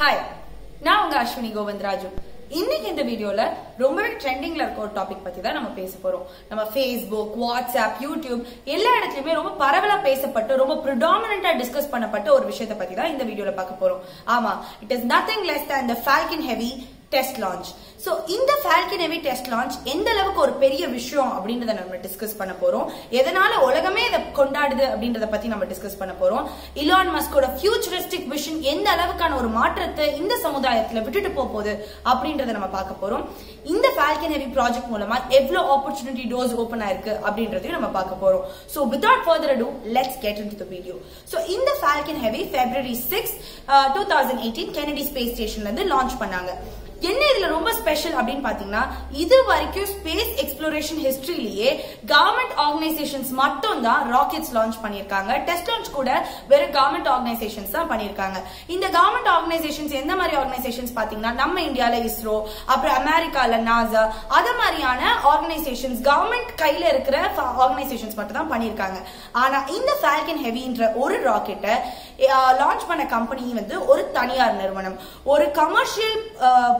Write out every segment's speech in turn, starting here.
Hi நான் உங்க அஸ்வினி கோவிந்தராஜு. இன்னைக்கு இந்த வீடியோல ரொம்பவே ட்ரெண்டிங்ல இருக்க ஒரு டாபிக் பத்தி தான் நம்ம பேச போறோம். நம்ம ஃபேஸ்புக் வாட்ஸ்அப் யூடியூப் எல்லா இடத்துலயுமே ரொம்ப பரவலா பேசப்பட்டு ரொம்ப ப்ரிடாமினா டிஸ்கஸ் பண்ணப்பட்ட ஒரு விஷயத்தை பத்தி தான் இந்த வீடியோல பார்க்க போறோம். ஆமா it is nothing less than the Falcon Heavy test launch so இந்த ஃபால்கன் ஹெவி டெஸ்ட் லான்ச் எந்த அளவுக்கு ஒரு பெரிய விஷயம் அப்படின்றத நம்ம டிஸ்கஸ் பண்ண போறோம். எதனால உலகமே இதை கொண்டாடுது அப்படின்றத பத்தி நம்ம டிஸ்கஸ் பண்ண போறோம். இலான் மஸ்கோட ஃபியூச்சரிஸ்டிக் விஷன் எந்த அளவுக்கான ஒரு மாற்றத்தை இந்த சமுதாயத்துல விட்டுட்டு போக போகுது அப்படின்றத நம்ம பார்க்க போறோம். இந்த ஃபால்கன் ஹெவி ப்ராஜெக்ட் மூலமா எவ்வளவு ஆப்பர்ச்சுனிட்டி டோர்ஸ் ஓபன் ஆயிருக்கு அப்படின்றதையும் நம்ம பார்க்க போறோம். So without further ado let's get into video so இந்த Falcon Heavy February six two thousand eighteen Kennedy space ஸ்டேஷன்ல இருந்து லான்ச் பண்ணாங்க. என்ன இதுல ரொம்ப ஸ்பெஷல் அப்படின்னு பாத்தீங்கன்னா இது வரைக்கும் ஸ்பேஸ் எக்ஸ்ப்ளோரேஷன் ஹிஸ்டரியிலேயே கவர்மெண்ட் ஆர்கனைசேஷன்ஸ் மட்டும் தான் ராக்கெட்ஸ் லான்ச் பண்ணிருக்காங்க டெஸ்ட் லான்ச் கூட வெறும் கவர்மெண்ட் ஆர்கனைசேஷன்ஸ் தான் பண்ணிருக்காங்க இந்த கவர்மெண்ட் ஆர்கனைசேஷன்ஸ் எந்த மாதிரி ஆர்கனைசேஷன்ஸ் பாத்தீங்கன்னா நம்ம இந்தியால இஸ்ரோ அப்புறம் அமெரிக்கால நாசா அத மாதிரியான ஆர்கனைசேஷன்ஸ் கவர்மெண்ட் கையில இருக்கிற ஆர்கனைசேஷன்ஸ் மட்டும் தான் பண்ணிருக்காங்க ஆனா இந்த ஃபால்கன் ஹெவின்ற ஒரு ராக்கெட்டை லான்ச் பண்ண கம்பெனி வந்து ஒரு தனியார் நிறுவனம். ஒரு கமர்ஷியல்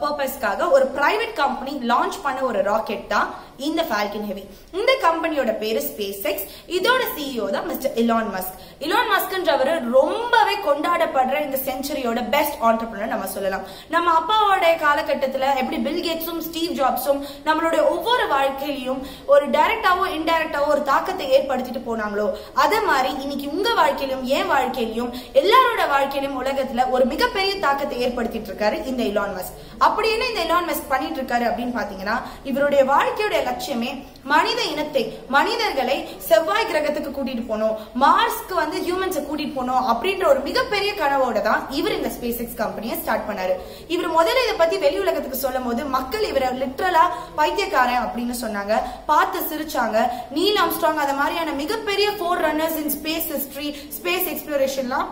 பர்பஸ்க்காக ஒரு பிரைவேட் கம்பெனி லான்ச் பண்ண ஒரு ராக்கெட் தான். இந்த ஃபால்கன் ஹெவி இந்த கம்பெனியோட பேரு ஸ்பேஸ் எக்ஸ் இதோட சிஇஓ தான் மிஸ்டர் இலான் மஸ்க் இலான் மஸ்க்ன்றவர் ரொம்பவே கொண்டாடப்படுற இந்த செஞ்சுரியோட பெஸ்ட் ஆண்டர்பிரினர் நம்ம சொல்லலாம். நம்ம அப்பாவோட காலகட்டத்தில் எப்படி பில் கேட்ஸும் ஸ்டீவ் ஜாப்ஸும் நம்மளுடைய ஒவ்வொரு வாழ்க்கையிலையும் ஒரு டைரக்டாவோ இன்டைரக்டாவோ ஒரு தாக்கத்தை ஏற்படுத்திட்டு போனாங்களோ அதே மாதிரி இன்னைக்கு உங்க வாழ்க்கையிலும் என் வாழ்க்கையிலும் எல்லாரோட வாழ்க்கையிலும் உலகத்துல ஒரு மிகப்பெரிய தாக்கத்தை ஏற்படுத்திட்டு இருக்காரு இந்த இலான் மஸ்க் அப்படி என்ன இந்த இலான் மஸ்க் பண்ணிட்டு இருக்காரு அப்படின்னு பாத்தீங்கன்னா இவருடைய வாழ்க்கையோட லட்சியமே மனித இனத்தை மனிதர்களை செவ்வாய் கிரகத்துக்கு கூட்டிட்டு போகணும் மார்ஸ்க்கு வந்து ஹியூமன்ஸை கூட்டிட்டு போகணும் அப்படின்ற ஒரு மிகப்பெரிய கனவோட தான் இவர் இந்த ஸ்பேஸ் எக்ஸ் கம்பெனியை ஸ்டார்ட் பண்ணாரு. இவர் முதல்ல இதை பத்தி வெளி உலகத்துக்கு சொல்லும் போது மக்கள் இவரை லிட்ரலா பைத்தியக்காரன் அப்படின்னு சொன்னாங்க. பார்த்து சிரிச்சாங்க. நீல் ஆம்ஸ்ட்ராங் அந்த மாதிரியான மிகப்பெரிய forerunners in space history space எக்ஸ்ப்ளோரேஷன்லாம்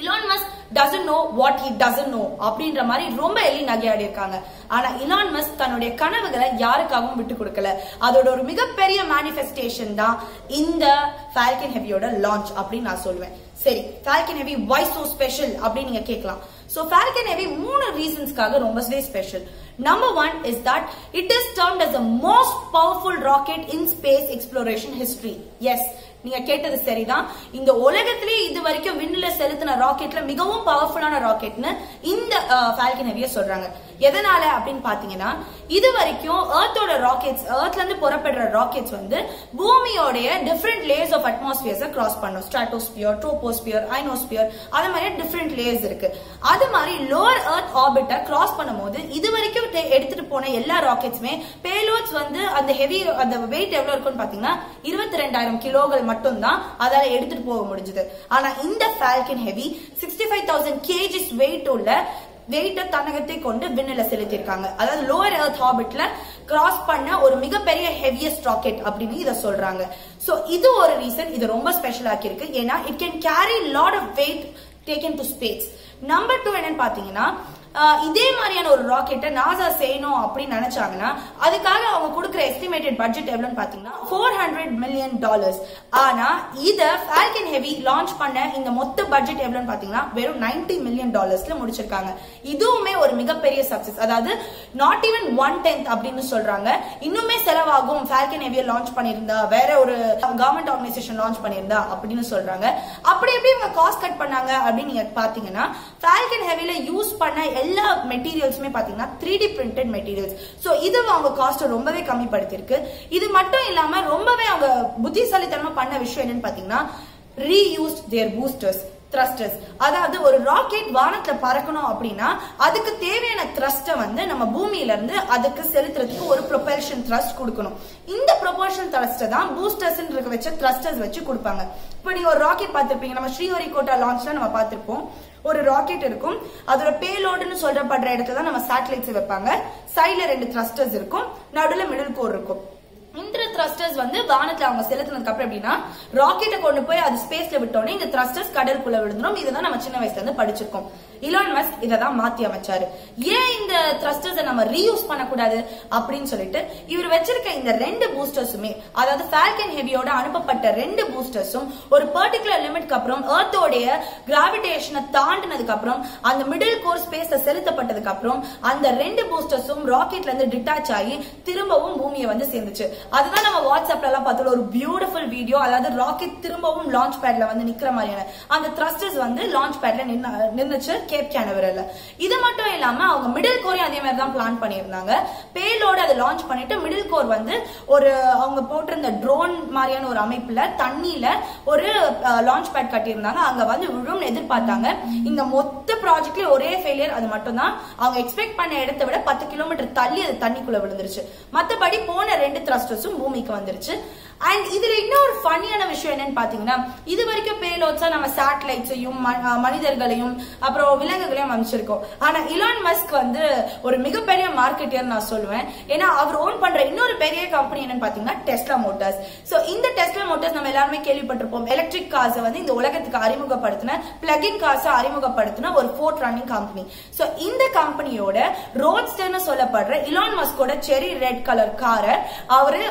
Elon Musk doesn't know what he doesn't know அப்படின்ற மாதிரி ரொம்ப எலி நகையாடி இருக்காங்க ஆனா இலான் மஸ்க் தன்னுடைய கனவுகளை யாருக்காகவும் விட்டு கொடுக்கல. அதோட ஒரு மிகப்பெரிய மேனிஃபெஸ்டேஷன் தான் இந்த ஃபால்கன் ஹெவியோட லான்ச் அப்படின்னு நான் சொல்லுவேன் சரி Falcon Heavy why so special அப்படின்னு நீங்க கேட்கலாம். சோ ஃபால்கன் ஹெவி மூணு ரீசன்ஸ்க்காக ரொம்பவே special number one is that it is termed as the most powerful rocket in space exploration history yes நீங்க கேட்டது சரிதான். இந்த உலகத்திலே இது வரைக்கும் விண்ணில செலுத்தின ராக்கெட்ல மிகவும் பவர்ஃபுல்லான ராக்கெட்னு இந்த ஃபால்கன் சொல்றாங்க. எதனால அப்படின்னு பாத்தீங்கன்னா இது வரைக்கும் ஏர்த்தோட ராக்கெட்ஸ் ஏர்த்ல இருந்து புறப்படுற ராக்கெட்ஸ் வந்து பூமியோடைய டிஃப்ரெண்ட் லேயர்ஸ் ஆஃப் அட்மாஸ்பியர்ஸை கிராஸ் பண்ணும். ஸ்ட்ராட்டோஸ்பியர் ட்ரோபோஸ்பியர் ஐனோஸ்பியர் அது மாதிரி டிஃப்ரெண்ட் லேயர்ஸ் இருக்கு. அது மாதிரி லோவர் ஏர்த் ஆர்பிட்டை கிராஸ் பண்ணும்போது இது வரைக்கும் எடுத்துட்டு போன எல்லா ராக்கெட்ஸுமே பேலோட்ஸ் வந்து அந்த ஹெவி அந்த வெயிட் எவ்வளவு இருக்கும்னு பாத்தீங்கன்னா இருபத்தி ரெண்டாயிரம் கிலோகள் மட்டும் தான் அதால எடுத்துட்டு போக முடிஞ்சது. ஆனா இந்த Falcon Heavy sixty five thousand kgs weight உள்ள வெயிட்ட தன்னகத்தை கொண்டு விண்ணில செலுத்திருக்காங்க அதாவது லோவர் எர்த் ஹாபிட்ல கிராஸ் பண்ண ஒரு மிகப்பெரிய ஹெவியஸ்ட் ராக்கெட் அப்படின்னு இதை சொல்றாங்க. சோ இது ஒரு ரீசன் இது ரொம்ப ஸ்பெஷல் ஆக்கி இருக்கு ஏன்னா it can carry lot of weight taken to space number two என்னன்னு பாத்தீங்கன்னா இதே மாதிரியான ஒரு ராக்கெட்டை நாசா செய்யணும் அப்படின்னு நினைச்சாங்கன்னா அதுக்காக அவங்க கொடுக்குற எஸ்டிமேட்டட் பட்ஜெட் எவ்வளவுன்னு பாத்தீங்கன்னா ஃபோர் ஹண்ட்ரட் மில்லியன் டாலர்ஸ் ஆனா இத ஃபால்கன் ஹெவி லான்ச் பண்ண இந்த மொத்த பட்ஜெட் எவ்வளவுன்னு பாத்தீங்கன்னா வெறும் நைன்டி மில்லியன் டாலர்ஸ்ல முடிச்சிருக்காங்க. இதுவுமே ஒரு மிகப்பெரிய சக்சஸ் அதாவது நாட் ஈவன் ஒன் டென்த் அப்படின்னு சொல்றாங்க. இன்னுமே செலவாகும் ஃபால்கன் ஹெவியை லான்ச் பண்ணியிருந்தா வேற ஒரு கவர்மெண்ட் ஆர்கனைசேஷன் லான்ச் பண்ணியிருந்தா அப்படின்னு சொல்றாங்க. அப்படி எப்படி இவங்க காஸ்ட் கட் பண்ணாங்க அப்படின்னு நீங்க பாத்தீங்கன்னா ஃபால்கன் ஹெவில யூஸ் பண்ண எல்லா மெட்டீரியல்ஸுமே பாத்தீங்கன்னா three D printed materials so இது அவங்க காஸ்ட்டை ரொம்பவே கம்மிப்படுத்திருக்கு இது மட்டும் இல்லாம ரொம்பவே அவங்க புத்திசாலித்தனமா பண்ண விஷயம் என்னன்னு பாத்தீங்கன்னா ரீயூஸ்ட் தேர் பூஸ்டர்ஸ் த்ரஸ்டர்ஸ் அதாவது ஒரு ராக்கெட் வானத்துல பறக்கணும் அப்படின்னா அதுக்கு தேவையான த்ரஸ்ட வந்து நம்ம பூமியில இருந்து அதுக்கு செலுத்துறதுக்கு ஒரு ப்ரொபல்ஷன் த்ரஸ்ட் கொடுக்கணும். இந்த ப்ரொபல்ஷன் த்ரஸ்ட தான் பூஸ்டர்ஸ் வச்ச த்ரஸ்டர்ஸ் வச்சு கொடுப்பாங்க. இப்போ நீங்க ஒரு ராக்கெட் பார்த்திருப்பீங்க. நம்ம ஸ்ரீஹரிகோட்டா லான்ச்ல நம்ம பார்த்திருப்போம். ஒரு ராக்கெட் இருக்கும். அதோட பேலோடுன்னு சொல்லப்படுற இடத்துல தான் நம்ம சேட்டலைட்ஸ் வைப்பாங்க. சைட்ல ரெண்டு த்ரஸ்டர்ஸ் இருக்கும். நடுவில் மிடில் கோர் இருக்கும். இந்த த்ரஸ்டர்ஸ் வந்து வானத்துல அவங்க செலுத்தினதுக்கு அப்புறம் எப்படின்னா ராக்கெட்டை கொண்டு போய் அது ஸ்பேஸ்ல விட்டோன்னே இந்த த்ரஸ்டர்ஸ் கடலுக்குள்ள விழுந்துரும். இதுதான் நம்ம சின்ன வயசுல இருந்து படிச்சிருக்கோம். இலான் மஸ்க் இதை தான் மாத்தி அமைச்சாரு. ஏன் இந்த த்ரஸ்டர்ஸை நம்ம ரீயூஸ் பண்ணக்கூடாது அப்படின்னு சொல்லிட்டு இவர் வச்சிருக்க இந்த ரெண்டு பூஸ்டர்ஸுமே அதாவது ஃபால்கன் ஹெவியோட அனுப்பப்பட்ட ரெண்டு பூஸ்டர்ஸும் ஒரு பர்டிகுலர் லிமிட்க்கு அப்புறம் ஏர்த்தோடைய கிராவிடேஷனை தாண்டினதுக்கு அப்புறம் அந்த மிடில் கோர் ஸ்பேஸ்ல செலுத்தப்பட்டதுக்கு அப்புறம் அந்த ரெண்டு பூஸ்டர்ஸும் ராக்கெட்ல இருந்து டிட்டாச் ஆகி திரும்பவும் பூமியை வந்து சேர்ந்துச்சு. அதுதான் நம்ம வாட்ஸ்அப்ல எல்லாம் பார்த்தோம் ஒரு பியூட்டிஃபுல் வீடியோ அதாவது ராக்கெட் திரும்பவும் லான்ச் பேட்ல வந்து நிக்கிற மாதிரியான அந்த த்ரஸ்டர்ஸ் வந்து லான்ச் பேட்ல நின்னு நின்னுச்சு கேப் கேனவரில் இது மட்டும் இல்லாம அவங்க மிடில் கோரையும் அதே மாதிரி தான் பிளான் பண்ணியிருந்தாங்க. பேலோடு அதை லான்ச் பண்ணிட்டு மிடில் கோர் வந்து ஒரு அவங்க போட்டிருந்த ட்ரோன் மாதிரியான ஒரு அமைப்புல தண்ணியில ஒரு லான்ச் பேட் கட்டியிருந்தாங்க. அங்க வந்து விழும் எதிர்பார்த்தாங்க. இந்த மொத்த ப்ராஜெக்ட்லயே ஒரே ஃபெயிலியர் அது மட்டும் தான். அவங்க எக்ஸ்பெக்ட் பண்ண இடத்தை விட பத்து கிலோமீட்டர் தள்ளி அது தண்ணிக்குள்ள விழுந்துருச்சு. மத்தபடி போன ரெண்டு த்ரஸ்டர்ஸும் பூமிக்கு வந்துருச்சு. அண்ட் இதுல இன்னொரு ஃபன்னியான விஷயம் என்னன்னு பாத்தீங்கன்னா இது வரைக்கும் பேலோட்ஸா நம்ம சேட்டலைட்ஸையும் மனிதர்களையும் அப்புறம் விலங்குகளையும் அமைச்சிருக்கோம். ஆனா இலான் மஸ்க் வந்து ஒரு மிகப்பெரிய மார்க்கெட்டியர் நான் சொல்லுவேன். ஏன்னா அவர் ஓன் பண்ற இன்னொரு பெரிய கம்பெனி என்னன்னு பாத்தீங்கன்னா டெஸ்லா மோட்டார்ஸ் சோ இந்த டெஸ்லா மோட்டார்ஸ் நம்ம எல்லாருமே கேள்விப்பட்டிருப்போம். எலக்ட்ரிக் கார்ஸை வந்து இந்த உலகத்துக்கு அறிமுகப்படுத்தின பிளகின் காசை அறிமுகப்படுத்தின ஒரு ஃபோர்ட் ரன்னிங் கம்பெனி சோ இந்த கம்பெனியோட ரோட்ஸ்டர்னு சொல்லப்படுற இலான் மஸ்கோட செரி ரெட் கலர் காரை அவரு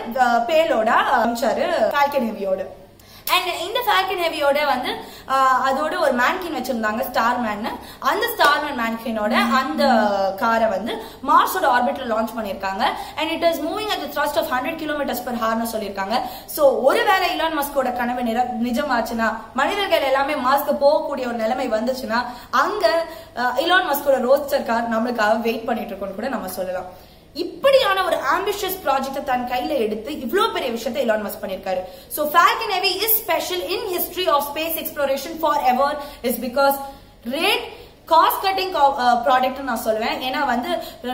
பேலோட காமிச்சாரு ஃபால்கன் ஹெவியோட அண்ட் இந்த ஃபால்கன் ஹெவியோட வந்து ஆஹ், அதோட ஒரு மேன்கின் வச்சிருந்தாங்க ஸ்டார் மேன் அந்த ஸ்டார் மேன் மேன்கினோட அந்த காரை வந்து மார்ஸோட ஆர்பிட்ல லான்ச் பண்ணிருக்காங்க and it is moving at thrust of hundred kilometres per horn சொல்லியிருக்காங்க. சோ ஒருவேளை இலான் மஸ்கோட கனவு நிற நிஜமாச்சுன்னா மனிதர்கள் எல்லாமே மாஸ்க்கு போகக்கூடிய ஒரு நிலைமை வந்துச்சுன்னா அங்க இலான் மஸ்கோட ரோஸ்டர் கார் நம்மளுக்காக வெயிட் பண்ணிட்டு இருக்கோம்னு கூட நம்ம சொல்லலாம். இப்படியான ஒரு ஆம்பிஷியஸ் ப்ராஜெக்டை தன் கையில எடுத்து இவ்ளோ பெரிய விஷயத்தை எலான் மஸ்க் பண்ணிருக்காரு so Falcon Heavy is special in history of space exploration forever is because rate cost cutting product நான் சொல்லுவேன். ஏன்னா வந்து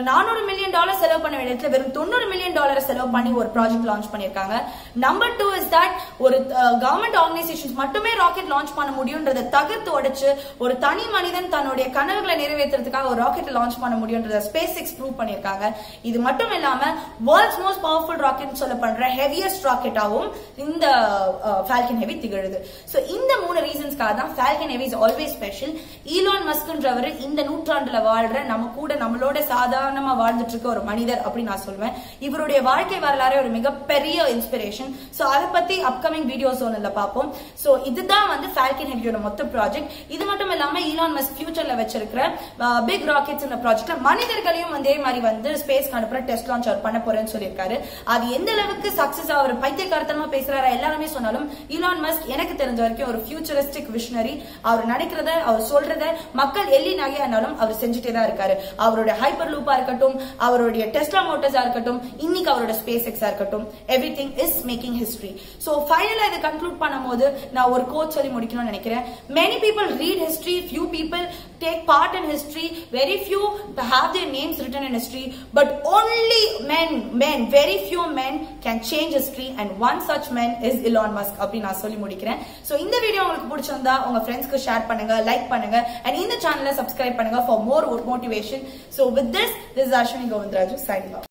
நானூறு மில்லியன் டாலர் செலவு பண்ண வேண்டிய இடத்துல வெறும் தொண்ணூறு மில்லியன் டாலர் செலவு பண்ணி ஒரு ப்ராஜெக்ட் லான்ச் பண்ணிருக்காங்க நம்பர் டூ இஸ் தட் ஒரு uh, கவர்மெண்ட் ஆர்கனைசேஷன்ஸ் மட்டுமே ராக்கெட் லான்ச் பண்ண முடியுன்றதை தகர்த்து உடைச்சு ஒரு தனி மனிதன் தன்னுடைய கனவுகளை நிறைவேற்றுறதுக்காக ஒரு ராக்கெட் லான்ச் பண்ண முடியுன்றத ஸ்பேஸ் எக்ஸ் ப்ரூவ் பண்ணிருக்காங்க இது மட்டும் இல்லாம வேர்ல்ட்ஸ் மோஸ்ட் பவர்ஃபுல் ராக்கெட் பண்ற ஹெவியஸ்ட் ராக்கெட்டாகவும் இந்த uh, ஃபால்கன் ஹெவி திகழுது. ஸோ இந்த மூணு ரீசன்ஸ்க்காக தான் Falcon Heavy is always special Elon மஸ்க்ன்றவர் இந்த நூற்றாண்டுல வாழ்ற நம்ம கூட நம்மளோட சாதாரணமா வாழ்ந்துட்டு இருக்க ஒரு மனிதர் அப்படின்னு நான் சொல்வேன். இவருடைய வாழ்க்கை வரலாறு ஒரு மிகப்பெரிய இன்ஸ்பிரேஷன் சோ அதை பத்தி அப்கமிங் வீடியோஸ் ஒன்றுல பார்ப்போம். சோ இதுதான் வந்து ஃபால்கன் ஹெவியோட மொத்த ப்ராஜெக்ட் இது மட்டும் இல்லாம ஈலான் மஸ்க் ஃபியூச்சர்ல வச்சிருக்கிற பிக் ராக்கெட்ஸ் இந்த ப்ராஜெக்ட்ல மனிதர்களையும் அதே மாதிரி வந்து ஸ்பேஸ்க்கு அனுப்புற டெஸ்ட் லான்ச் அவர் பண்ண போறேன்னு சொல்லியிருக்காரு. அது எந்த அளவுக்கு சக்சஸ் அவர் பைத்தியக்காரத்தனமா பேசுறாரா எல்லாருமே சொன்னாலும் ஈலான் மஸ்க் எனக்கு தெரிஞ்ச வரைக்கும் ஒரு ஃபியூச்சரிஸ்டிக் விஷனரி அவர் நினைக்கிறத அவர் சொல்றத மக்கள் எள்ளி நகையானாலும் அவர் செஞ்சுட்டே தான் இருக்காரு. அவருடைய ஹைப்பர் லூப்பா இருக்கட்டும் அவருடைய டெஸ்லா மோட்டர்ஸா இருக்கட்டும் இன்னைக்கு அவரோட ஸ்பேஸ் எக்ஸா இருக்கட்டும் everything is making history so ஃபைனலா இதை கன்க்ளூட் பண்ணும்போது நான் ஒரு கோச் சொல்லி முடிக்கணும்னு நினைக்கிறேன். Many people read history few people take part in history very few have their names written in history but only men men very few men can change history and one such men is Elon Musk அப்படின்னு நான் சொல்லி முடிக்கிறேன். So இந்த video உங்களுக்கு பிடிச்சிருந்தா உங்க ஃப்ரெண்ட்ஸ்க்கு share பண்ணுங்க லைக் பண்ணுங்க அண்ட் இந்த சேனல் சப்ஸ்கிரைப் பண்ணுங்க for more motivation so with this this is Ashwini Govindarajan signing off